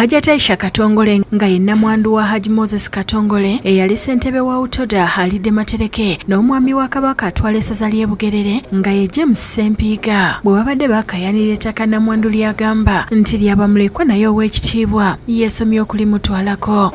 hajat aisha katongole nga ye nnamwandu wa haji moses katongole eyali ssentebe wa utoda alidde matereke n'omwami wa kabaka atwala essaza ly'e bugerere nga ye james sempiiga bwe babadde baakayanira ettaka nnamwandu ly'agamba nti lyabamulekwa naye ow'ekitiibwa yeesomye okulimutwalako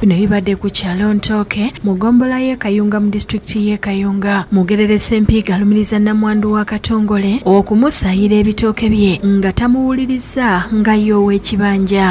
bino bibadde ku kyalo ntooke mu ggombola y'e kayunga mu disitulikiti y'e kayunga mugerere sempiiga alumiriza nnamwandu wa katongole okumusaayira ebitooke bye nga tamuwuliriza nga ye ow'ekibanja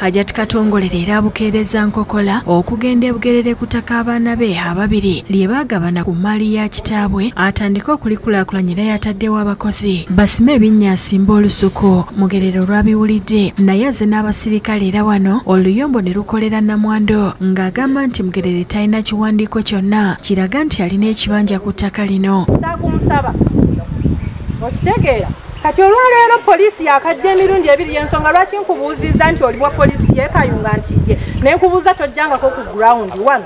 hajat katongole leero abukeereza nkokola okugenda ebugerere kutaka abaana be ababiri. Lye baagabana ku mmaali ya kitaabwe atandike okulikulaakulanya era yataddewo abakozi. Basime ebinnya asimba olusuku. Mugerere olwabiwulidde naye aze n'abasirikale era wano oluyombo ne lukolera nnamwando ng'agamba nti mugerere talina kiwandiiko kyonna. Kiraga nti alina ekibanja ku ttaka lino. Okitegeera kati olwaleero poliisi yakajja emirundi ebiri yensonga lwaki nkubuuzizza nti oli bwa poliisi yeekayunga nti ye nenkubuuza tojjangako ku gurawundi wano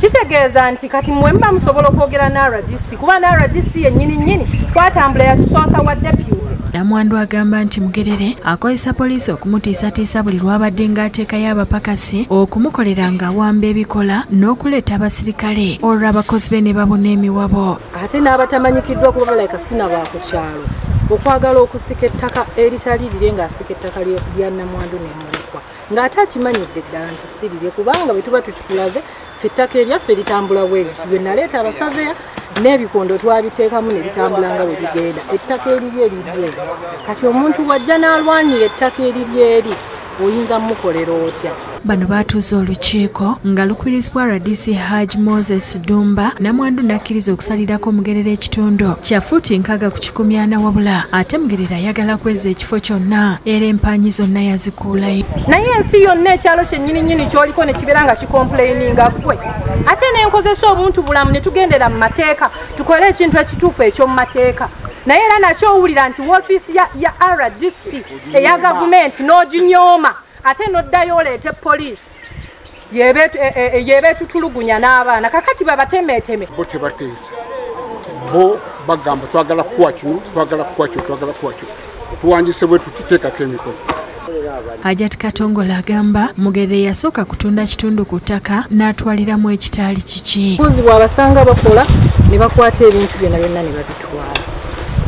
kitegeeza nti kati mmwe muba musobola okwogera ne rdc kuba ne rdc yennyini nnyini twatambula yatusoosa wa deputy namwandu agamba nti mugerere akozesa poliisi okumutiisatiisa buli lwabadde ng'ateekayo abapakasi okumukolera ng'awamba ebikola n'okuleeta abasirikale. Olwo abakozi be ne babuna emiwabo. Ate n'abatamanyikiddwa kuba balayika sina bakukyalo okwagala okusika ettaka eritali lire ng'asika ettaka lya namwandu nemulekwa ng'ate akimanyidde ddala nti sirire kubanga bwe tuba tukikulaze fe ettaka eryaffe litambula bweriti bwe naleeta abasaveya n'ebikondo twabiteekamu ne bitambula nga bwe bigenda. Ettaka eriri erirye kati omuntu bw'ajja n'alwanira ettaka eriri eri oyinza mukolera otya? Bano baatuuza olukiiko nga lukwirizibwa rdc haj moses dumba namwandu nakkiriza okusalirako mugerera ekitundu kya fuuti nkaaga ku kikumi ana wabula ate mugerera ayagala kweza ekifo kyonna era empanyi zonna yazikuulayo. Naye ensi yonna ekyalo kyennyininyini kyoliko ne kibeera nga kikompuleyininga ggwe ate nenkozesa obuntu bulamu ne tugendera mu mateeka tukole ekintu ekituufu ekyomu mateeka naye era nakyo owulira nti woofiisi ya, rdc eya gavumenti n'oginyooma ate noddayo oleete poliisi. Yeba etutulugunya n'abaana. Kakati babatemeeteme. Bo tebateesa. Bo bagamba twagala kukuwa kino twagala kukuwa kyo twagala kukuwa kyo. Tuwanjise bwe tutiteekako emikono hajat katongole agamba mugerere yasooka kutunda kitundu ku ttaka n'atwaliramu ekitaali kiki? Buuzi bw'abasanga bakola ne bakwata ebintu byonna byonna ne babitwala.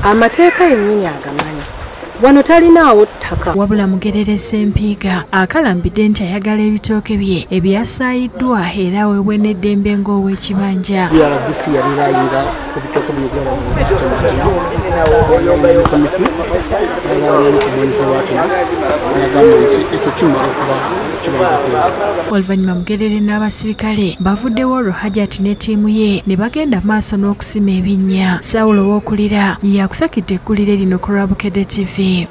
Amateeka yennyini agamanyi wano talinaawo ttaka wabula mugerere sempiiga akalambidde nti ayagala ebitooke bye ebyasaayiddwa era aweebwe n'eddembe ng'ow'ekibanja. Rdc yalirayinga ku bitooke binozakomiti kumanyisa nagamba nti ekyo kimala kibanja oluvannyuma mugerere n'abasirikale bavuddewo olwo hajati ne ttiimu ye ne bagenda maaso n'okusima ebinnya. Sawulo w'okulira yakusakidde eggulire lino ku lwabukedde tv